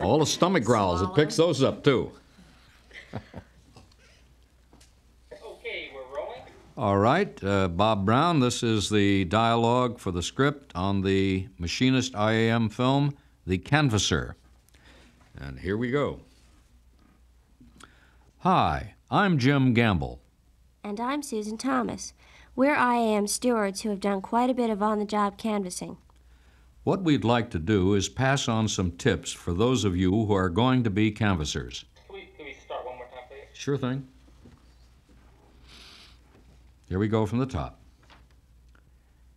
All the stomach growls, it picks those up too. Okay, we're rolling. All right, uh, Bob Brown, this is the dialogue for the script on the Machinist IAM film, The Canvasser. And here we go. Hi, I'm Jim Gamble. And I'm Susan Thomas. We're IAM stewards who have done quite a bit of on the job canvassing. What we'd like to do is pass on some tips for those of you who are going to be canvassers. Can we, can we start one more time, please? Sure thing. Here we go from the top.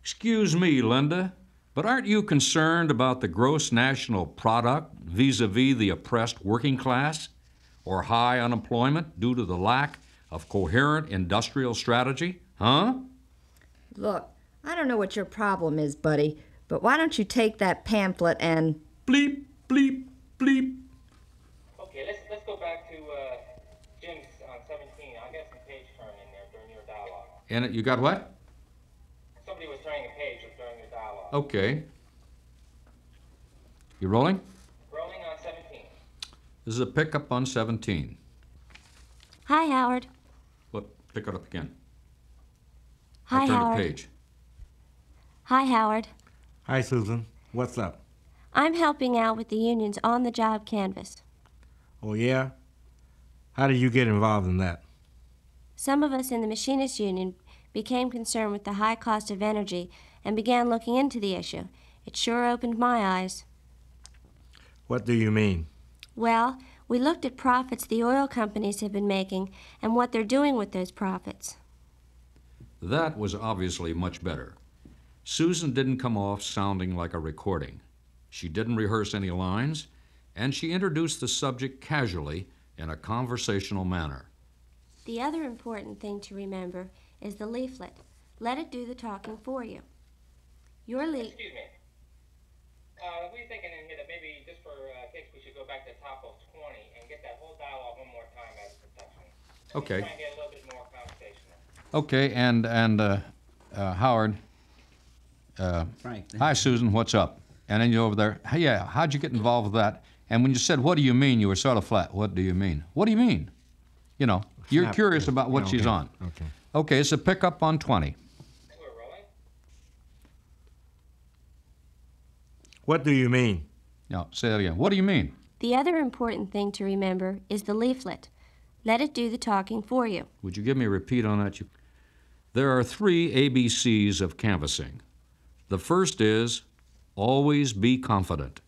Excuse me, Linda, but aren't you concerned about the gross national product vis a vis the oppressed working class or high unemployment due to the lack of coherent industrial strategy? Huh? Look, I don't know what your problem is, buddy, but why don't you take that pamphlet and. Bleep, bleep, bleep. Okay, let's, let's go back to, uh, Jim's on seventeen. I got some page turn in there during your dialogue. And it, you got what? Somebody was turning a page during your dialogue. Okay. You rolling? Rolling on seventeen. This is a pickup on 17. Hi, Howard. Look, pick it up again. Hi, I'll turn Howard. the page. Hi, Howard. Hi, Susan. What's up? I'm helping out with the union's on the job canvas. Oh, yeah? How did you get involved in that? Some of us in the Machinists Union became concerned with the high cost of energy and began looking into the issue. It sure opened my eyes. What do you mean? Well, we looked at profits the oil companies have been making and what they're doing with those profits. That was obviously much better. Susan didn't come off sounding like a recording. She didn't rehearse any lines, and she introduced the subject casually in a conversational manner. The other important thing to remember is the leaflet. Let it do the talking for you. Your leaf. Excuse me. Uh, what are you thinking in here that maybe just for, uh, case we should go back to the top of twenty and get that whole dialogue one more time as protection? Okay. And get a little bit more conversational. Okay, and and uh, uh, Howard. Uh, Frank. Hi, Susan. What's up? And then you're over there. Hey, yeah. How'd you get involved with that? And when you said, "What do you mean?" you were sort of flat. What do you mean? What do you mean? You know, you're Snap. curious about what Yeah, she's okay. on. Okay. Okay, it's a pickup on twenty. What do you mean? No, say that again. What do you mean? The other important thing to remember is the leaflet. Let it do the talking for you. Would you give me a repeat on that? You... There are three ABCs of canvassing. The first is always be confident.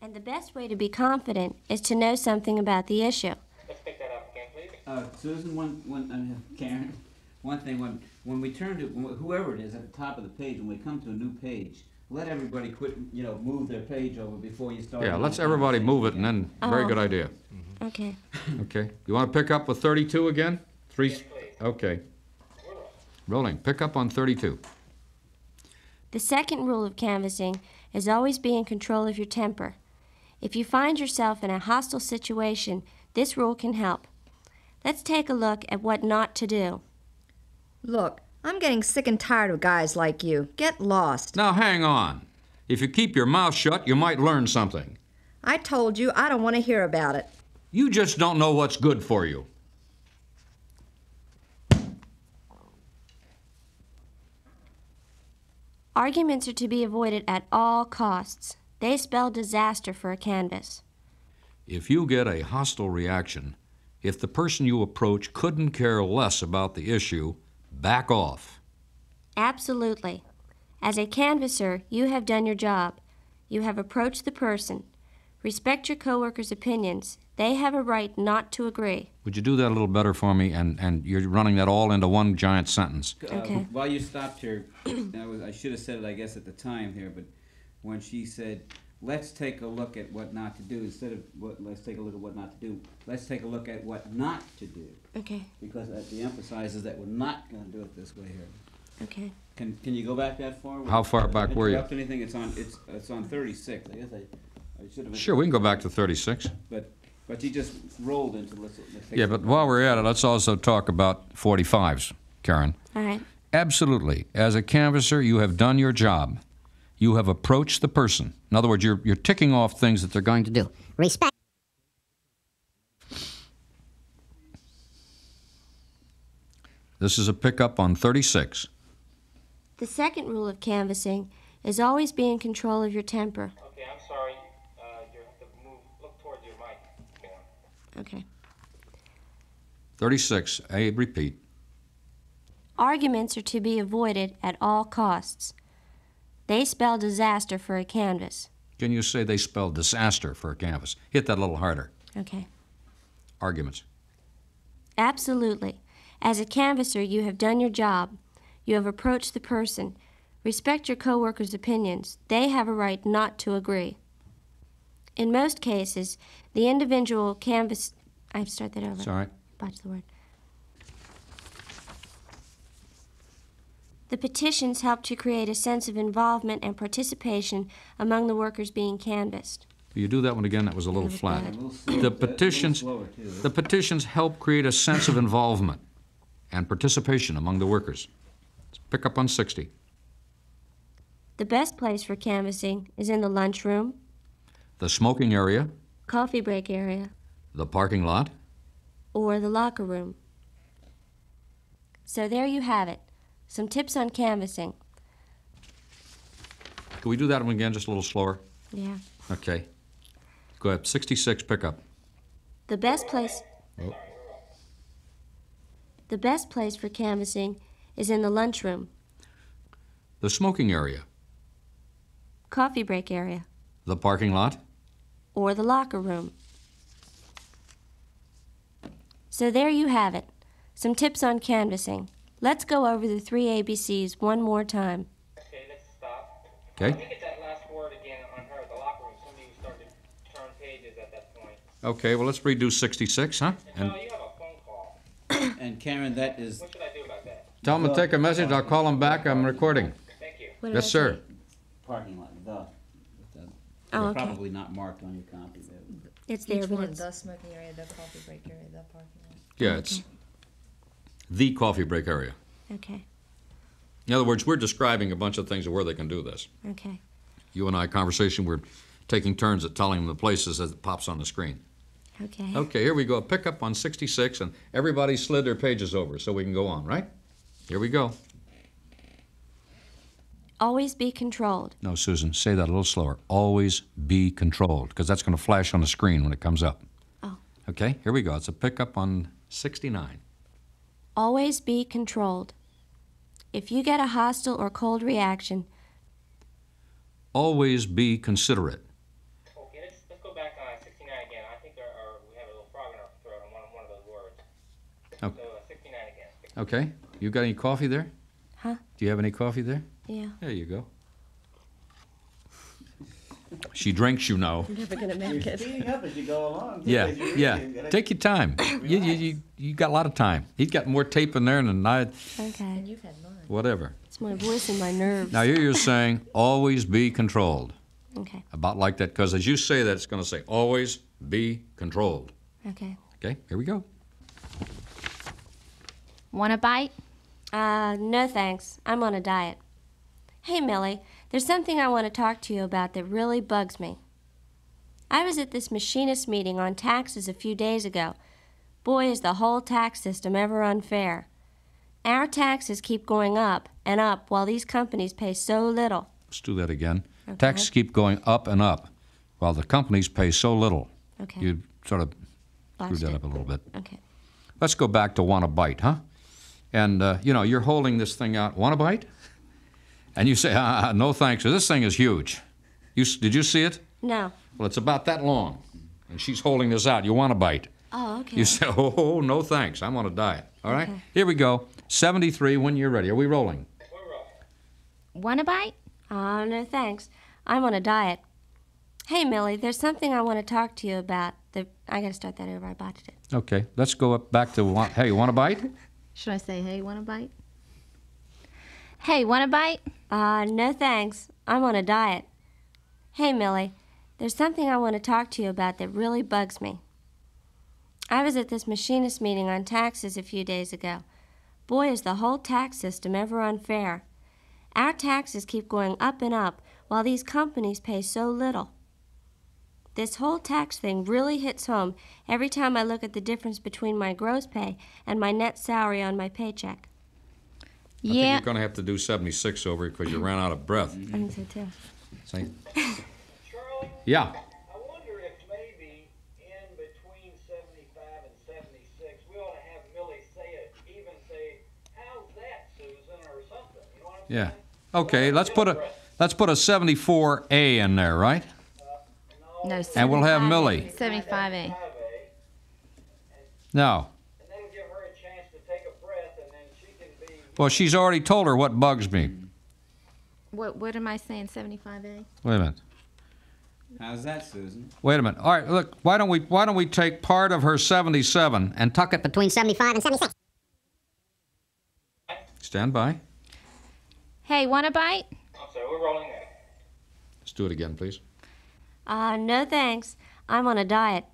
And the best way to be confident is to know something about the issue. Let's pick that up again, please. Uh, Susan, one, one, uh, Karen, one thing, when, when we turn to, whoever it is at the top of the page, when we come to a new page, let everybody quit, you know, move their page over before you start. Yeah, let's everybody move it, and then, very Oh. good idea. Okay. Okay. You want to pick up with 32 again? Three. Yes. Okay. Rolling. Rolling. Pick up on 32. The second rule of canvassing is always be in control of your temper. If you find yourself in a hostile situation, this rule can help. Let's take a look at what not to do. Look, I'm getting sick and tired of guys like you. Get lost. Now, hang on. If you keep your mouth shut, you might learn something. I told you I don't want to hear about it. You just don't know what's good for you. Arguments are to be avoided at all costs. They spell disaster for a canvas. If you get a hostile reaction, if the person you approach couldn't care less about the issue, back off. Absolutely. As a canvasser, you have done your job. You have approached the person. Respect your coworkers' opinions. They have a right not to agree. Would you do that a little better for me? And, and you're running that all into one giant sentence. Uh, Okay. While you stopped here, I, was, I should have said it, I guess, at the time here, but when she said, let's take a look at what not to do, instead of what, let's take a look at what not to do, let's take a look at what not to do. Okay, Because uh, the emphasizes that we're not gonna do it this way here. okay. Can, can you go back that far? How far back were you? Interrupt anything, it's on, it's, it's on thirty-six, I guess I, I should have. Sure, we can go back to 36. But, but you just rolled into, let's, let's. Yeah, but while we're at it, let's also talk about 45s, Karen. All right. Absolutely. As a canvasser, you have done your job. You have approached the person. In other words, you're, you're ticking off things that they're going to do. Respect. This is a pickup on 36. The second rule of canvassing is always be in control of your temper. Okay. 36, A, repeat. Arguments are to be avoided at all costs. They spell disaster for a canvas. Can you say they spell disaster for a canvas? Hit that a little harder. Okay. Arguments. Absolutely. As a canvasser, you have done your job. You have approached the person. Respect your coworkers' opinions. They have a right not to agree. In most cases, the individual canvas. I start that over. Right. Botch the word. The petitions help to create a sense of involvement and participation among the workers being canvassed. You do that one again? That was a little was flat. The petitions, the petitions help create a sense of involvement and participation among the workers. Let's pick up on 60. The best place for canvassing is in the lunchroom, The smoking area, coffee break area, the parking lot, or the locker room. So there you have it. Some tips on canvassing. Can we do that one again, just a little slower? Yeah. Okay. Go ahead, 66, pickup. The best place Oh. The best place for canvassing is in the lunchroom, The smoking area, coffee break area, the parking lot, or the locker room. So there you have it. Some tips on canvassing. Let's go over the three ABCs one more time. Okay, let's stop. okay? Let me get that last word again on her, the locker room. Somebody who started to turn pages at that point. Okay, well, let's redo 66, huh? And uh, And you have a phone call. And Karen, that is What should I do about that? tell them to take a message, I'll call them back, I'm recording. Thank you. What Yes, sir. parking lot, the. The- Oh, they're okay. Probably not marked on your copy there. It's there, Each but one, it's the smoking area, the coffee break area, the parking lot. Yeah, it's the coffee break area. okay. In other words, we're describing a bunch of things of where they can do this. Okay. You and I, conversation, we're taking turns at telling them the places as it pops on the screen. Okay. Okay, here we go. Pick up on 66, and everybody slid their pages over so we can go on, right? Here we go. Always be controlled. No, Susan, say that a little slower. Always be controlled, because that's going to flash on the screen when it comes up. Oh. Okay, here we go. It's a pickup on 69. Always be controlled. If you get a hostile or cold reaction, Always be considerate. Okay, let's, let's go back on 69 again. I think our, our, we have a little frog in our throat on one, one of those words. Oh. So uh, 69 again. Okay, you got any coffee there? Huh? Do you have any coffee there? Yeah. There you go. She drinks, you know. Never gonna make it. Speeding up as you go along. Yeah, yeah. Take your time. You, you, you, you got a lot of time. He's got more tape in there than I, Okay. And you've had mine. whatever. It's my voice and my nerves. Now, here you're saying, always be controlled. Okay. About like that, because as you say that, it's going to say, always be controlled. Okay. Okay, here we go. Want a bite? Uh, no thanks. I'm on a diet. Hey, Millie, there's something I want to talk to you about that really bugs me. I was at this machinist meeting on taxes a few days ago. Boy, is the whole tax system ever unfair. Our taxes keep going up and up while these companies pay so little. Let's do that again. Okay. Taxes keep going up and up, while the companies pay so little. Okay. You sort of screwed botched that it. up a little bit. Okay. Let's go back to want a bite, huh? And, uh, you know, you're holding this thing out, want a bite? And you say, ah, no thanks, this thing is huge. You, did you see it? No. Well, it's about that long. And she's holding this out. You want a bite? Oh, okay. You say, oh, no thanks, I'm on a diet. All right? Okay. Here we go. 73 when you're ready. Are we rolling? We're rolling. Want a bite? Oh, no thanks. I'm on a diet. Hey, Millie, there's something I want to talk to you about. The, I gotta start that over. I botched it. Okay, let's go up back to, want, hey, you want a bite? Should I say, hey, want a bite? Hey, want a bite? Uh, no thanks. I'm on a diet. Hey, Millie, there's something I want to talk to you about that really bugs me. I was at this machinist meeting on taxes a few days ago. Boy, is the whole tax system ever unfair. Our taxes keep going up and up while these companies pay so little. This whole tax thing really hits home every time I look at the difference between my gross pay and my net salary on my paycheck. I think Yeah. you're gonna have to do seventy-six over because you ran out of breath. I think so too. See? Charlie, Yeah, I wonder if maybe in between seventy-five and seventy-six, we ought to have Millie say it, even say, how's that, Susan, or something, you know what I'm yeah. saying? Okay, let's put a, let's put a seventy-four A in there, right? Uh, no, And we'll have 75A. Millie. 75A. 5A, No. and that'll give her a chance to take a breath, and then she can be, Well, she's already told her what bugs me. What, what am I saying, 75A? Wait a minute. How's that, Susan? Wait a minute. All right, look. Why don't we why don't we take part of her seventy-seven and tuck it? between 75 and 76. Stand by. Hey, want a bite? I'm sorry, we're rolling that. Let's do it again, please. Ah, no thanks. I'm on a diet.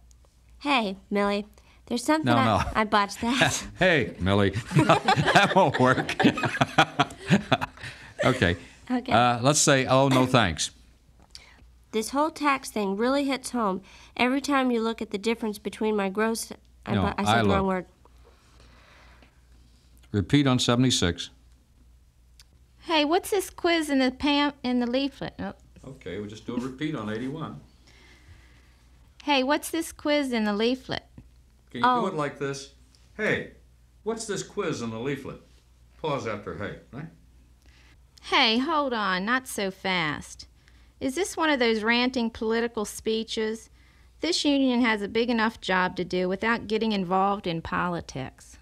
Hey, Millie, there's something No, I, no. I botched that. Hey, Millie, that won't work. okay. okay. Uh, let's say, oh no, thanks. This whole tax thing really hits home every time you look at the difference between my gross. I, No, bu- I I said the wrong word. Repeat on seventy-six. Hey, what's this quiz in the pam in the leaflet? Oh. Okay, we'll just do a repeat on eighty-one. Hey, what's this quiz in the leaflet? Can you Oh. do it oh. like this? Hey, what's this quiz in the leaflet? Pause after hey, right? Hey, hold on, not so fast. Is this one of those ranting political speeches? This union has a big enough job to do without getting involved in politics.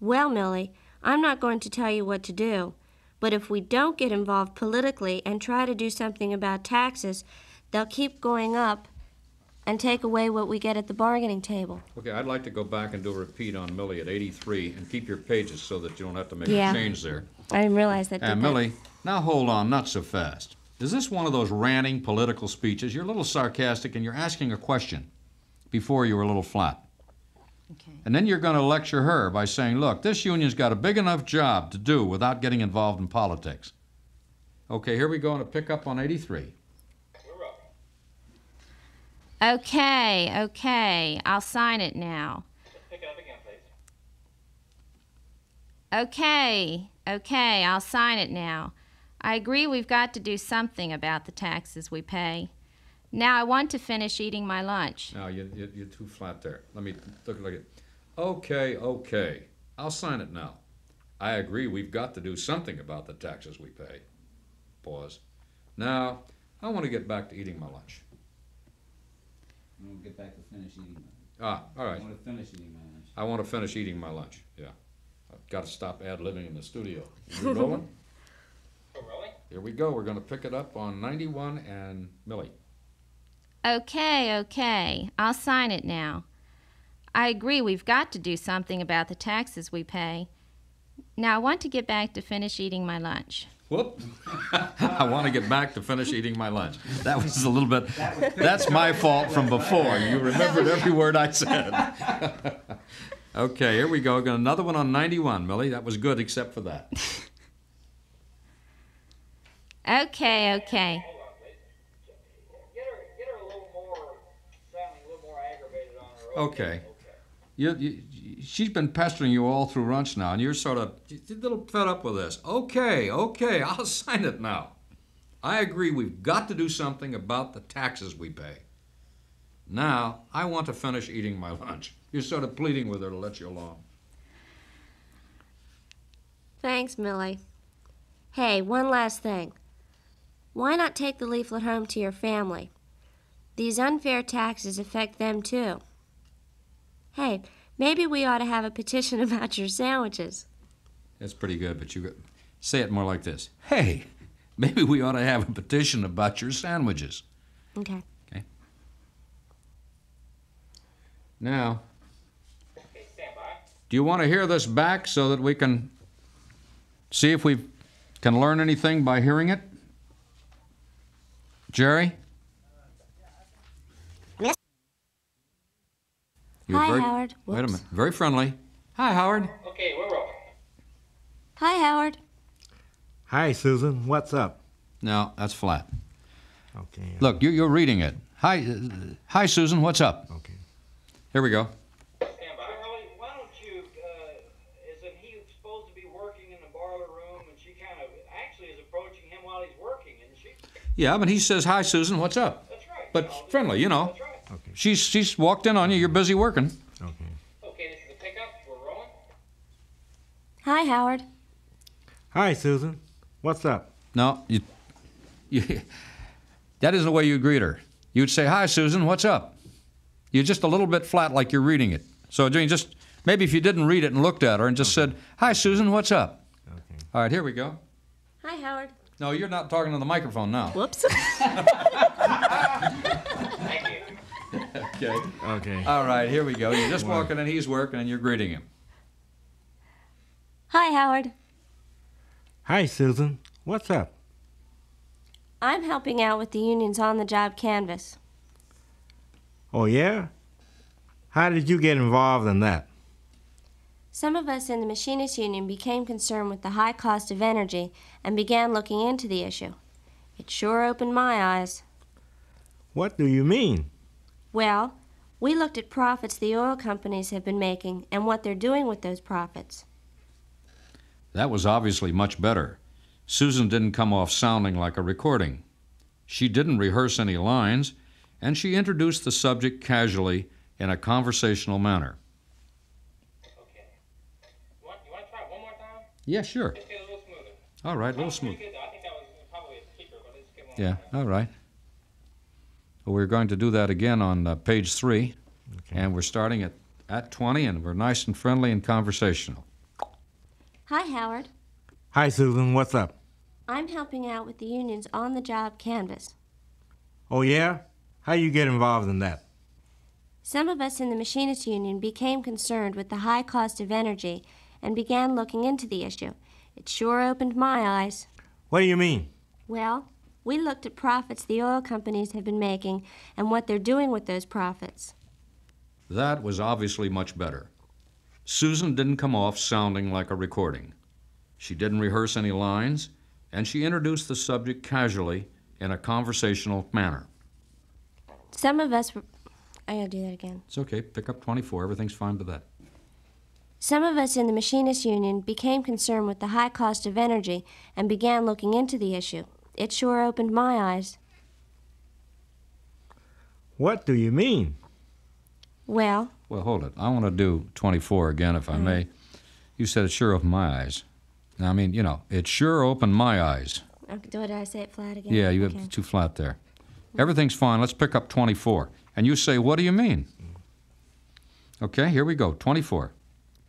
Well, Millie, I'm not going to tell you what to do, but if we don't get involved politically and try to do something about taxes, they'll keep going up and take away what we get at the bargaining table. Okay, I'd like to go back and do a repeat on Millie at eighty-three and keep your pages so that you don't have to make Yeah. a change there. I didn't realize that. And did that. Millie, now hold on, not so fast. Is this one of those ranting political speeches? You're a little sarcastic and you're asking a question before you were a little flat. Okay. And then you're going to lecture her by saying, look, this union's got a big enough job to do without getting involved in politics. Okay, here we go to pick up on 83. We're rolling. Okay, okay, I'll sign it now. Pick it up again, please. Okay, okay, I'll sign it now. I agree we've got to do something about the taxes we pay. Now I want to finish eating my lunch. Now, you, you, you're too flat there. Let me look, look at it. Okay, okay. I'll sign it now. I agree we've got to do something about the taxes we pay. Pause. Now, I want to get back to eating my lunch. We'll get back to finish eating. Ah, all I right. want to finish eating my lunch. I want to finish eating my lunch. Yeah. I've got to stop ad libbing in the studio. We rolling? We're rolling. Here we go. We're going to pick it up on 91 and Millie. Okay, okay, I'll sign it now. I agree we've got to do something about the taxes we pay. Now I want to get back to finish eating my lunch. Whoop. I want to get back to finish eating my lunch. That was a little bit, that's my fault from before. You remembered every word I said. Okay, here we go. Got another one on 91, Millie. That was good except for that. Okay, okay. Hold on, please. Get her, get her a little more, sounding a little more aggravated on her. Okay. You, you, she's been pestering you all through lunch now, and you're sort of you're a little fed up with this. Okay, okay, I'll sign it now. I agree we've got to do something about the taxes we pay. Now, I want to finish eating my lunch. You're sort of pleading with her to let you alone. Thanks, Millie. Hey, one last thing. Why not take the leaflet home to your family? These unfair taxes affect them too. Hey, maybe we ought to have a petition about your sandwiches. That's pretty good, but you say it more like this. Hey, maybe we ought to have a petition about your sandwiches. Okay. Now, Okay, stand by. Do you want to hear this back so that we can see if we can learn anything by hearing it? Jerry? You're Hi, very- Howard. Wait a minute. Very friendly. Hi, Howard. Okay, we're rolling. Hi, Howard. Hi, Susan. What's up? No, that's flat. Okay. Look, you're, you're reading it. Hi, uh, hi, Susan. What's up? Okay. Here we go. Stand by. Shirley, why don't you, uh, isn't he supposed to be working in the boiler room and she kind of actually is approaching him while he's working, isn't she? Yeah, but he says, "Hi, Susan. What's up?" That's right. But You friendly, you know. That's right. She's she's walked in on you. You're busy working. Okay. Okay, this is a pickup. We're rolling. Hi, Howard. Hi, Susan. What's up? No, you, you, that isn't the way you greet her. You'd say, "Hi, Susan. What's up?" You're just a little bit flat, like you're reading it. So Jane, just maybe if you didn't read it and looked at her and just said, "Hi, Susan. What's up?" Okay. All right, here we go. Hi, Howard. No, you're not talking to the microphone now. Whoops. Thank you. Okay. Okay. All right, here we go. You're just walking and he's working and you're greeting him. Hi, Howard. Hi, Susan. What's up? I'm helping out with the union's on the job canvas. Oh, yeah? How did you get involved in that? Some of us in the Machinists Union became concerned with the high cost of energy and began looking into the issue. It sure opened my eyes. What do you mean? Well, we looked at profits the oil companies have been making and what they're doing with those profits. That was obviously much better. Susan didn't come off sounding like a recording. She didn't rehearse any lines, and she introduced the subject casually in a conversational manner. Okay. You want, you want to try it one more time? Yeah, sure. Just get a little smoother. All right, a little Pretty smooth. good. I think that was probably a speaker, but let's get one Yeah, more time. all right. Well, we're going to do that again on uh, page three, and we're starting at, at 20, and we're nice and friendly and conversational. Hi, Howard. Hi, Susan. What's up? I'm helping out with the union's on the job canvas. Oh, yeah? How you get involved in that? Some of us in the Machinists Union became concerned with the high cost of energy and began looking into the issue. It sure opened my eyes. What do you mean? Well, we looked at profits the oil companies have been making and what they're doing with those profits. That was obviously much better. Susan didn't come off sounding like a recording. She didn't rehearse any lines, and she introduced the subject casually in a conversational manner. Some of us were. I gotta do that again. It's okay, pick up 24, everything's fine with that. Some of us in the Machinists Union became concerned with the high cost of energy and began looking into the issue. It sure opened my eyes. What do you mean? Well, Well, hold it. I want to do 24 again, if I mm. may. You said it sure opened my eyes. Now, I mean, you know, it sure opened my eyes. Oh, okay, did I say it flat again? Yeah, you Okay. have too flat there. Everything's fine. Let's pick up 24. And you say, what do you mean? Okay, here we go. 24.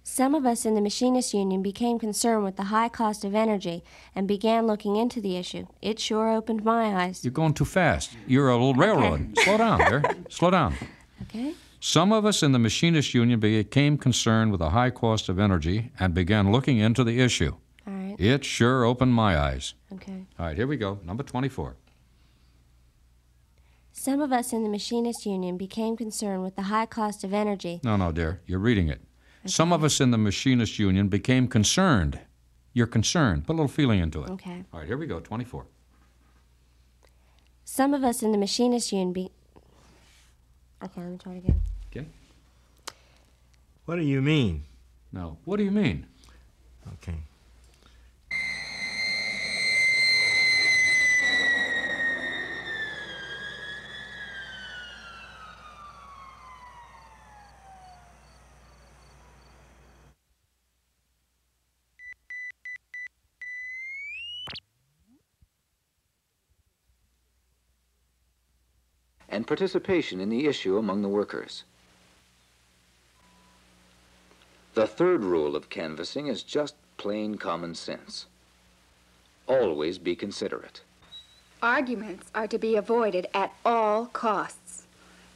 Some of us in the Machinists Union became concerned with the high cost of energy and began looking into the issue. It sure opened my eyes. You're going too fast. You're a little railroad. Slow down there. Slow down. Okay? Some of us in the Machinist Union became concerned with the high cost of energy and began looking into the issue. All right. It sure opened my eyes. Okay. All right, here we go. Number 24. Some of us in the Machinists Union became concerned with the high cost of energy. No, no, dear. You're reading it. Some of us in the Machinist Union became concerned. You're concerned. Put a little feeling into it. Okay. All right, here we go. 24. Some of us in the Machinists Union be. Okay, let me try it again. Okay. What do you mean? No. what do you mean? Okay. And participation in the issue among the workers. The third rule of canvassing is just plain common sense. Always be considerate. Arguments are to be avoided at all costs.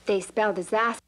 They spell disaster.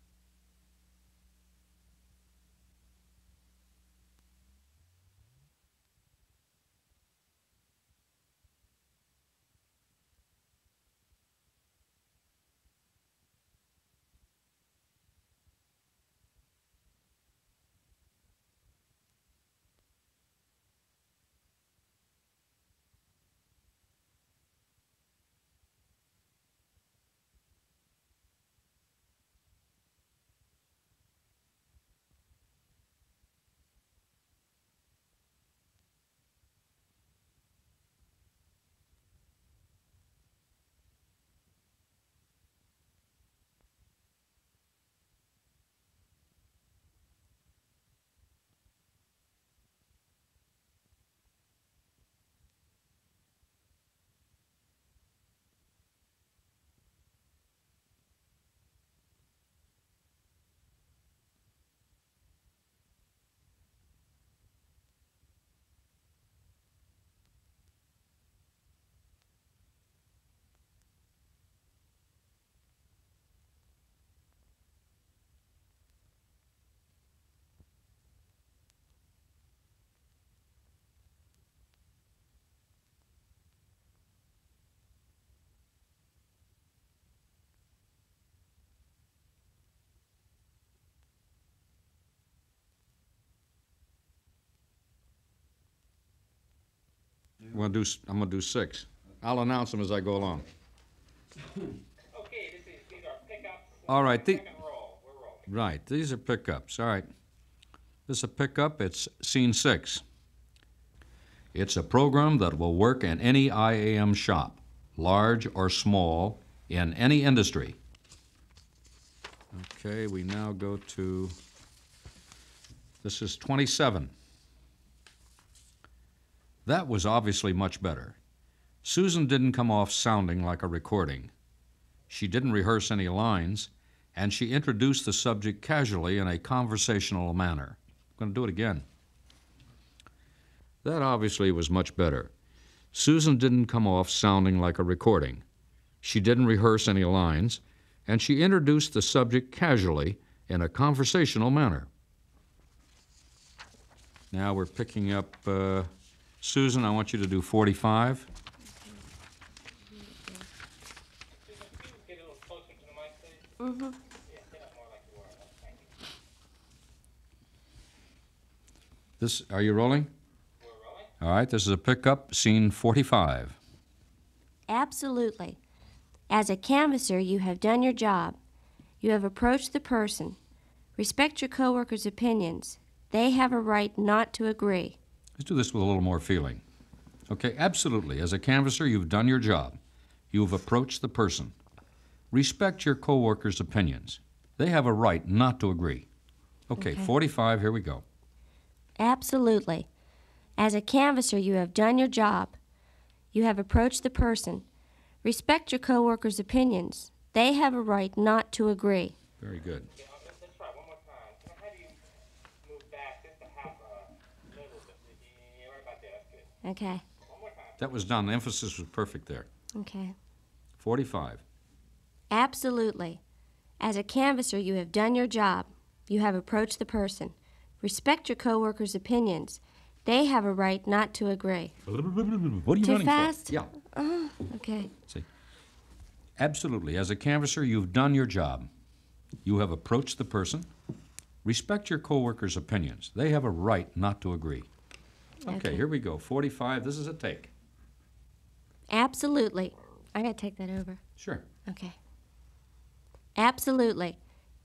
Gonna do, I'm gonna do six. I'll announce them as I go along. Okay, this is, these are pickups. All right, the- Second roll, we're. Right, these are pickups, all right. This is a pickup, it's scene six. It's a program that will work in any IAM shop, large or small, in any industry. Okay, we now go to, this is twenty-seven. That was obviously much better. Susan didn't come off sounding like a recording. She didn't rehearse any lines, and she introduced the subject casually in a conversational manner. I'm going to do it again. That obviously was much better. Susan didn't come off sounding like a recording. She didn't rehearse any lines, and she introduced the subject casually in a conversational manner. Now we're picking up uh, Susan. I want you to do 45. Susan, could you get a little closer to the mic, please? Mm-hmm. Yeah, sit up more like you are. Thank you. This, are you rolling? We're rolling. All right, this is a pickup, scene 45. Absolutely. As a canvasser, you have done your job. You have approached the person. Respect your coworkers' opinions. They have a right not to agree. Let's do this with a little more feeling. Okay, absolutely. As a canvasser, you've done your job. You've approached the person. Respect your coworkers' opinions. They have a right not to agree. Okay, Okay. 45, here we go. Absolutely. As a canvasser, you have done your job. You have approached the person. Respect your coworkers' opinions. They have a right not to agree. Very good. Yeah, uh, let's, let's try it one more time. Can I have you move back just to have a little bit? Yeah, right about there. That's good. Okay. One more time. That was done. The emphasis was perfect there. Okay. 45. Absolutely. As a canvasser, you have done your job. You have approached the person. Respect your coworkers' opinions. They have a right not to agree. What are you Too running fast? for? Yeah. Oh, okay. Absolutely. As a canvasser, you've done your job. You have approached the person. Respect your coworkers' opinions. They have a right not to agree. Okay, here we go. 45. This is a take. Absolutely. I gotta take that over. Sure. Okay. Absolutely.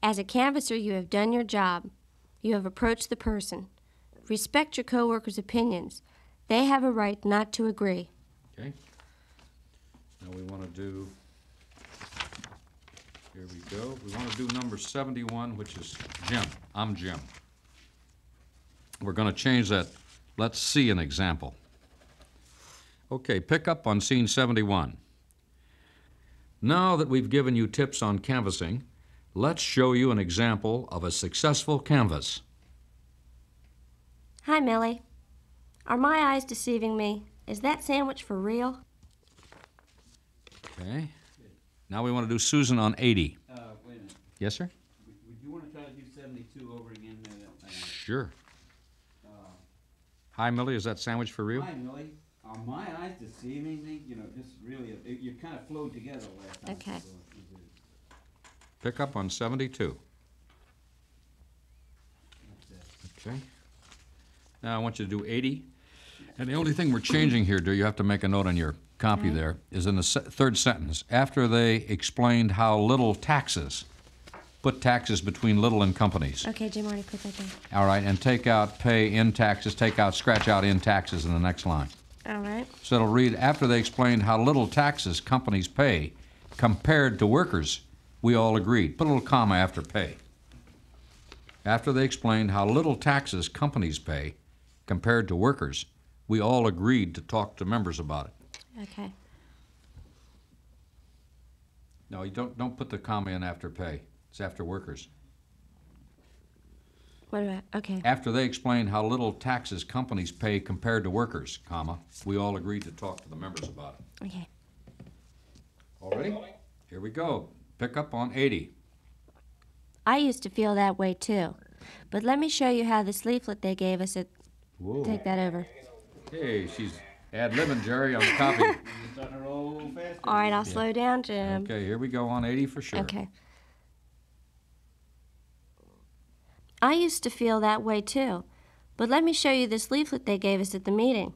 As a canvasser, you have done your job. You have approached the person. Respect your coworkers' opinions. They have a right not to agree. Okay. Now we want to do, here we go. We want to do number 71, which is Jim. I'm Jim. We're going to change that. Let's see an example. Okay, pick up on scene 71. Now that we've given you tips on canvassing, let's show you an example of a successful canvas. Hi, Millie. Are my eyes deceiving me? Is that sandwich for real? Okay. Now we want to do Susan on 80. Uh, wait a minute. Yes, sir? Would, would you wanna try to do seventy-two over again? Uh, Sure. Uh, Hi, Millie. Is that sandwich for real? Hi, Millie. Are my eyes deceiving me? You know, just really, it- you kind of flowed together last time. Okay. so it was- Pick up on 72. Okay. Now I want you to do 80. And the only thing we're changing here, do you have to make a note on your copy Okay. there, is in the se- third sentence. After they explained how little taxes, put taxes between little and companies. Okay, Jim already put that down. All right, and take out pay in taxes, take out, scratch out in taxes in the next line. All right. So it'll read, after they explained how little taxes companies pay compared to workers, we all agreed. Put a little comma after pay. After they explained how little taxes companies pay compared to workers, we all agreed to talk to members about it. Okay. No, you don't, don't put the comma in after pay. It's after workers. What about? Okay. After they explained how little taxes companies pay compared to workers, comma, we all agreed to talk to the members about it. Okay. All ready? Here we go. Pick up on 80. I used to feel that way too. But let me show you how this leaflet they gave us at. Whoa. Take that over. Hey, she's ad-libbing, Jerry, on the copy. You're starting to roll fast. All right, I'll slow down, Jim. Okay, here we go on 80 for sure. Okay. I used to feel that way too. But let me show you this leaflet they gave us at the meeting.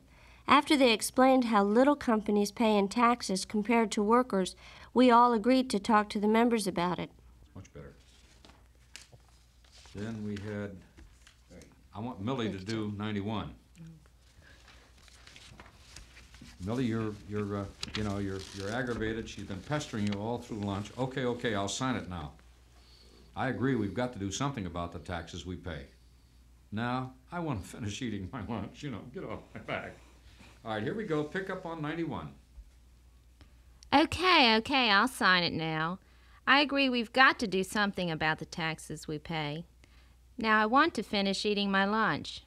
After they explained how little companies pay in taxes compared to workers, we all agreed to talk to the members about it. Much better. Then we had, I want Millie to do ninety-one. Millie, you're, you're, uh, you know, you're, you're aggravated, she's been pestering you all through lunch. Okay, okay, I'll sign it now. I agree, we've got to do something about the taxes we pay. Now, I wanna finish eating my lunch, you know, get off my back. All right, here we go, pick up on ninety-one. Okay, okay, I'll sign it now. I agree we've got to do something about the taxes we pay. Now I want to finish eating my lunch.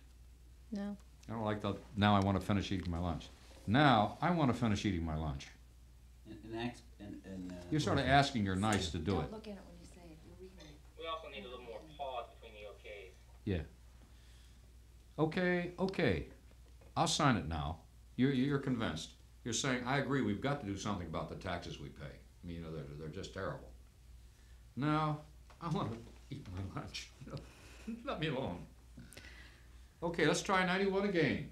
No. I don't like the, now I wanna finish eating my lunch. Now, I wanna finish eating my lunch. And, and, and, and, uh, You're sort of asking her nice to do it. We also need a little more pause between the okays. Yeah. Okay, okay. I'll sign it now. You're, you're convinced. You're saying, I agree, we've got to do something about the taxes we pay. I mean, you know, they're, they're just terrible. Now, I want to eat my lunch. Let me alone. Okay, let's try ninety-one again.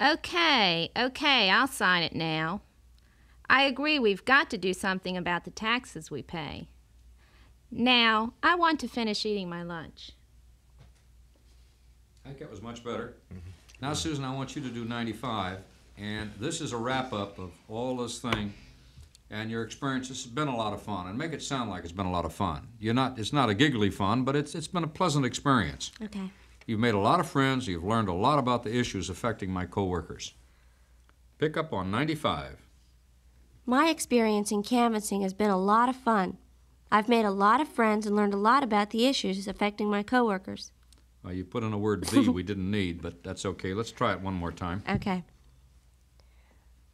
Okay, okay, I'll sign it now. I agree we've got to do something about the taxes we pay. Now, I want to finish eating my lunch. I think that was much better. Now, Susan, I want you to do ninety-five, and this is a wrap-up of all this thing and your experience. This has been a lot of fun, and make it sound like it's been a lot of fun. You're not, it's not a giggly fun, but it's, it's been a pleasant experience. Okay. You've made a lot of friends, you've learned a lot about the issues affecting my coworkers. Pick up on ninety-five. My experience in canvassing has been a lot of fun. I've made a lot of friends and learned a lot about the issues affecting my coworkers. Well, you put in a word "the" we didn't need, but that's okay. Let's try it one more time. Okay.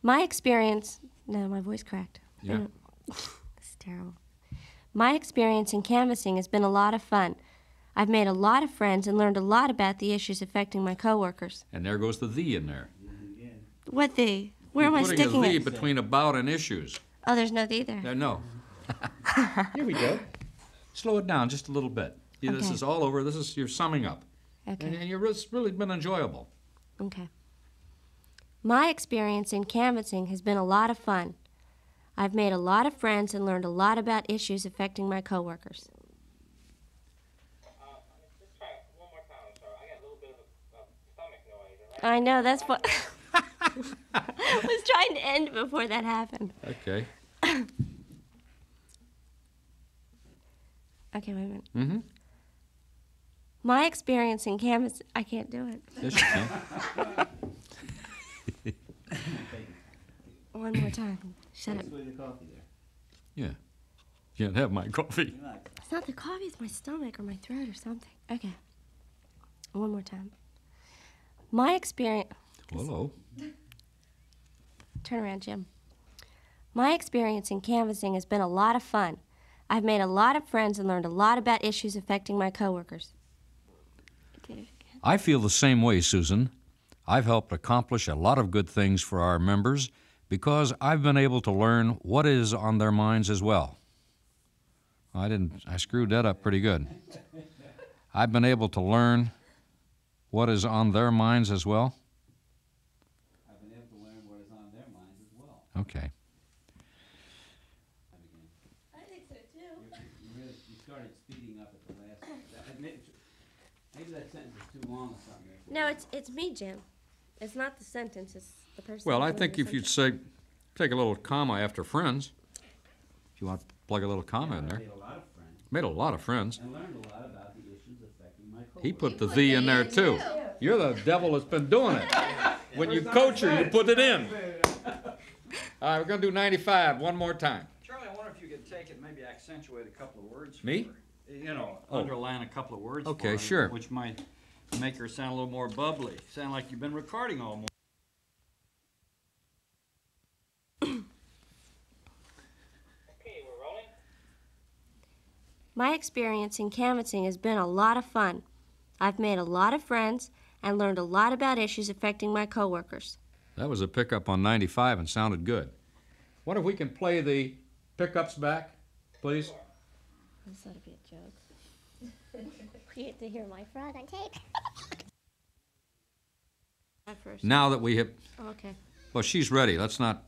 My experience. No, my voice cracked. Yeah. is terrible. My experience in canvassing has been a lot of fun. I've made a lot of friends and learned a lot about the issues affecting my coworkers. And there goes the "the" in there. What the? Where am You're I putting sticking "the" it? between about and issues. Oh, there's no the there. There, no. Here we go. Slow it down just a little bit. Yeah, This is all over. This is you're summing up, and, Okay. and you're, it's really been enjoyable. Okay. My experience in canvassing has been a lot of fun. I've made a lot of friends and learned a lot about issues affecting my coworkers. Uh, just try it one more time, I'm sorry. I got a little bit of a, a stomach noise, all right? I know that's what I was trying to end before that happened. Okay. Okay, wait a minute. Mm-hmm. My experience in canvas, I can't do it. Yes, you can. One more time. Shut up. Sweet the coffee there. Yeah. You can't have my coffee. You like it. It's not the coffee, it's my stomach or my throat or something. Okay. One more time. My experience. Hello. Turn around, Jim. My experience in canvassing has been a lot of fun. I've made a lot of friends and learned a lot about issues affecting my coworkers. Did it again. I feel the same way, Susan. I've helped accomplish a lot of good things for our members because I've been able to learn what is on their minds as well. I didn't, I screwed that up pretty good. I've been able to learn what is on their minds as well. I've been able to learn what is on their minds as well. Okay. I think so too. You really, you started speeding up at the last, that- maybe, maybe that sentence is too long or something. there for No, it's it's me, Jim. It's not the sentence. It's the person. Well, I doing think the if you'd sentence. say, take a little comma after friends, if you want to plug a little comma in there, made a lot of friends made a lot of friends. and learned a lot about the issues affecting my coworkers. He put the "the" in there too. You're the devil that's been doing it. When you coach her, you put it in. All right, we're gonna do 95 one more time. Charlie, I wonder if you could take it, maybe accentuate a couple of words. for Me? her. You know, Oh. underline a couple of words. Okay, for her, sure. Which might make her sound a little more bubbly, sound like you've been recording all morning. Okay, we're rolling? My experience in canvassing has been a lot of fun. I've made a lot of friends and learned a lot about issues affecting my coworkers. That was a pickup on 95 and sounded good. What if we can play the pickups back, please? This ought to be a joke. you get to hear my frog on tape. At first. Now that we have, oh, Okay. well, she's ready. Let's not,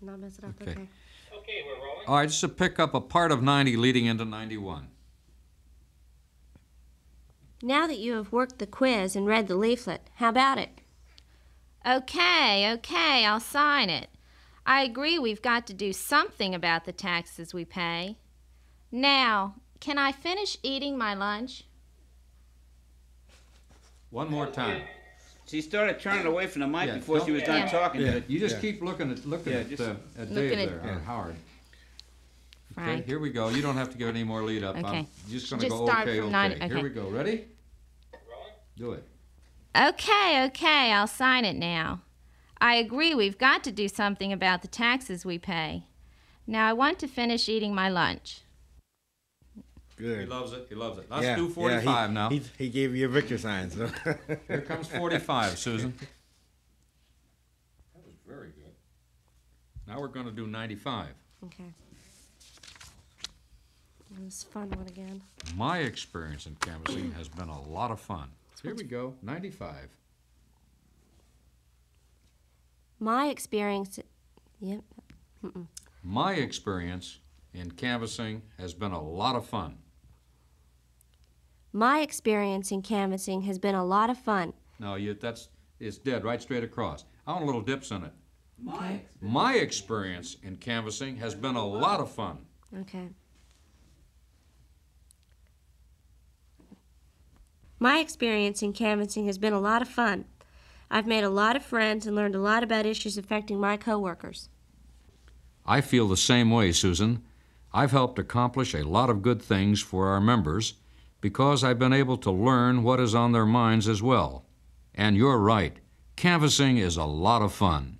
Not mess it up. Okay. Okay. Okay, we're rolling. all right, just to pick up a part of 90 leading into 91. Now that you have worked the quiz and read the leaflet, how about it? Okay, okay, I'll sign it. I agree we've got to do something about the taxes we pay. Now, can I finish eating my lunch? One more time. She started turning away from the mic Yeah, before she was done Yeah. talking Yeah. it. You just keep looking at, looking Yeah, at, just uh, at looking Dave at- there, or Howard. Okay, Frank. here we go. You don't have to give any more lead up. I'm Okay. just gonna Just go start okay, from okay. 90 Here okay. we go. Ready? Rolling. Do it. Okay, okay, I'll sign it now. I agree we've got to do something about the taxes we pay. Now I want to finish eating my lunch. He loves it. He loves it. Let's Yeah, do yeah, 45 he, now. He, he gave you a victory sign, so. Here comes 45, Susan. That was very good. Now we're going to do 95. Okay. It was a fun one again. My experience in canvassing has been a lot of fun. Here we go, 95. My experience. Yep. My experience in canvassing has been a lot of fun. My experience in canvassing has been a lot of fun. No, you, that's, it's dead, right straight across. I want a little dips in it. My My experience in canvassing has been a lot of fun. Okay. My experience in canvassing has been a lot of fun. I've made a lot of friends and learned a lot about issues affecting my coworkers. I feel the same way, Susan. I've helped accomplish a lot of good things for our members because I've been able to learn what is on their minds as well. And you're right, canvassing is a lot of fun.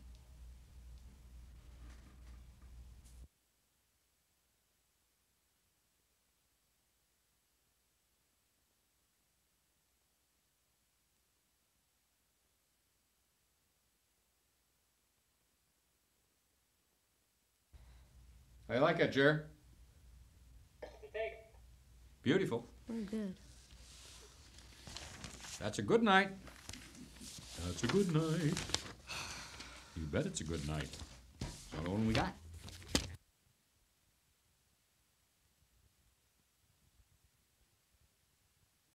You like it, Jer? Beautiful. Oh, good. That's a good night. That's a good night. You bet it's a good night. That's the only one we got.